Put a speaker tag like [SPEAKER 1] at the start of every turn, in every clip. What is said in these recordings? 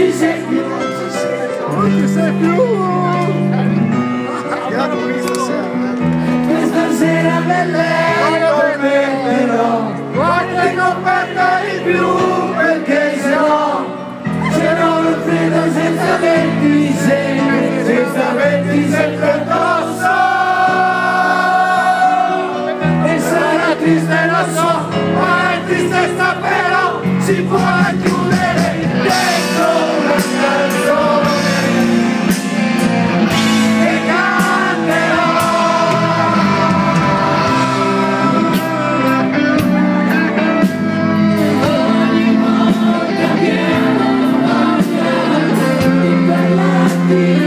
[SPEAKER 1] ci sei più.
[SPEAKER 2] Non ci sei più!
[SPEAKER 1] Questa sera belle però Guarda che non perda di più Perché se no Se no non credo senza venti sempre Senza venti sempre addosso. E sarà triste lo so
[SPEAKER 2] me.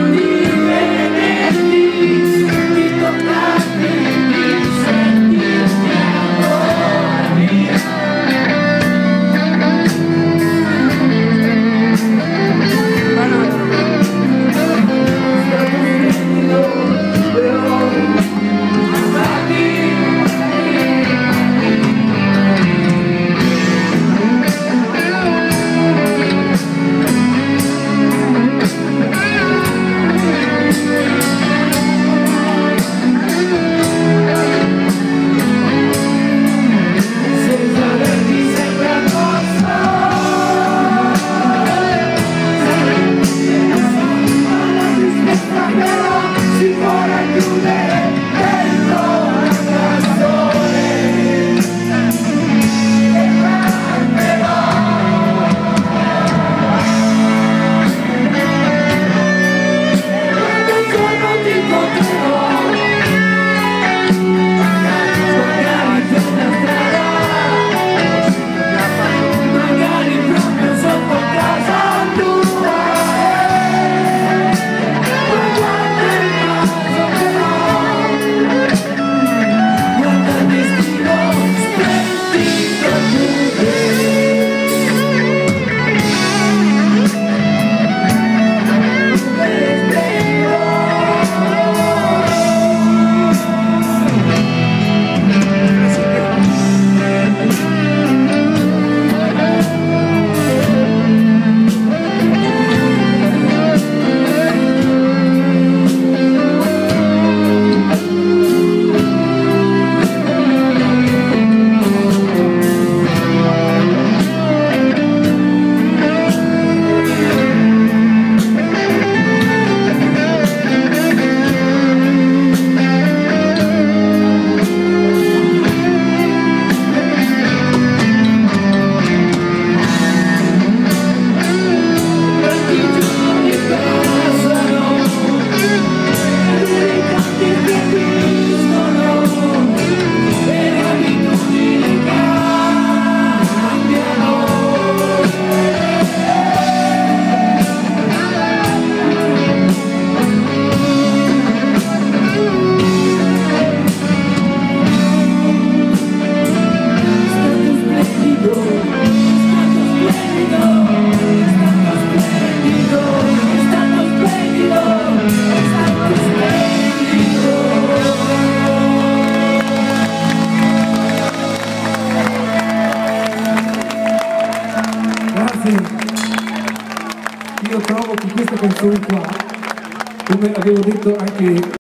[SPEAKER 2] Io trovo che questa canzone qua, come avevo detto anche